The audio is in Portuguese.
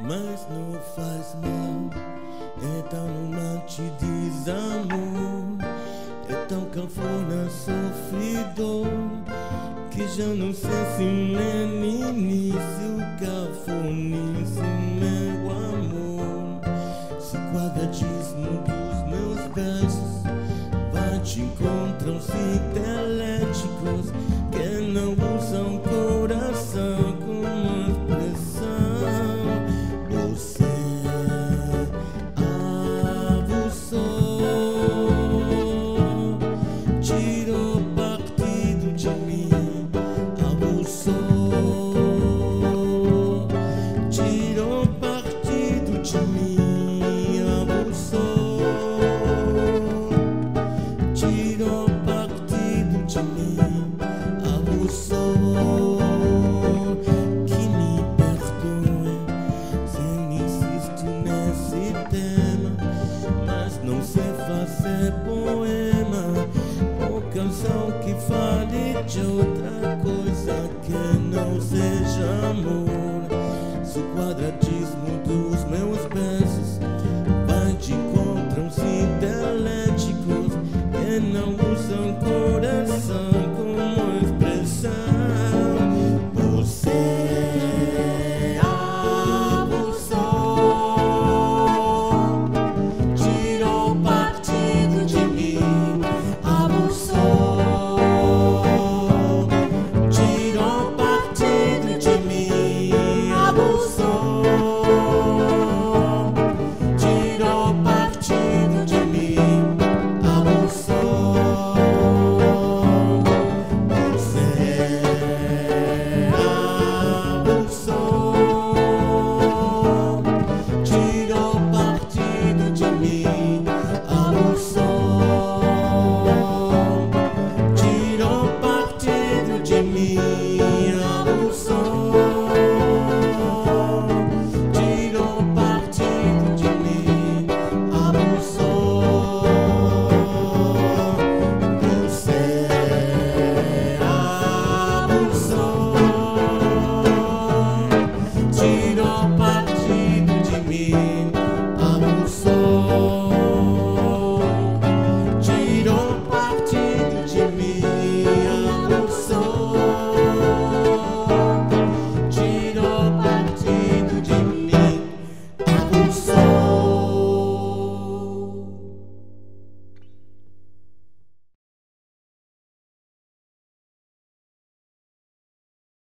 Mas não faz mal, é tão mal te desamor, é tão cafona sofrido que já não sei se é no início cafonice meu amor. Se o quadradismo dos meus versos vai te encontram-se teléticos poema ou canção que fale de outra coisa que não seja minha unção.